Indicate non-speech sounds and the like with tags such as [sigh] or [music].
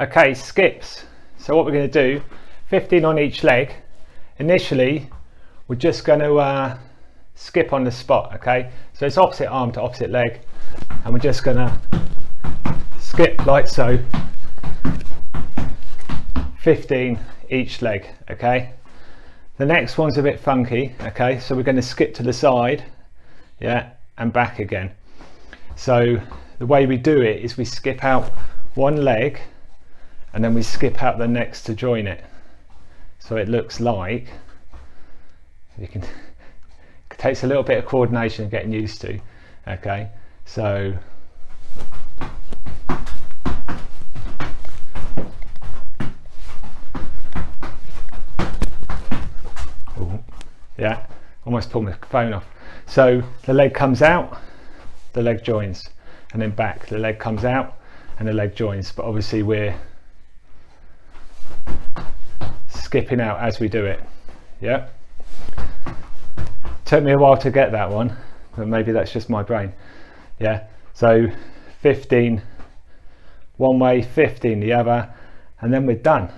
Okay, skips. So what we're going to do, 15 on each leg. Initially, we're just going to uh, skip on the spot, okay? So it's opposite arm to opposite leg, and we're just going to skip like so, 15 each leg, okay? The next one's a bit funky, okay? So we're going to skip to the side, yeah, and back again. So the way we do it is we skip out one leg and then we skip out the next to join it. So it looks like, you can, [laughs] it takes a little bit of coordination and getting used to, okay? So Ooh, yeah, almost pulled my phone off. So the leg comes out, the leg joins, and then back. The leg comes out and the leg joins, but obviously we're skipping out as we do it. Yeah. Took me a while to get that one, but maybe that's just my brain. Yeah. So 15 one way, 15 the other, and then we're done.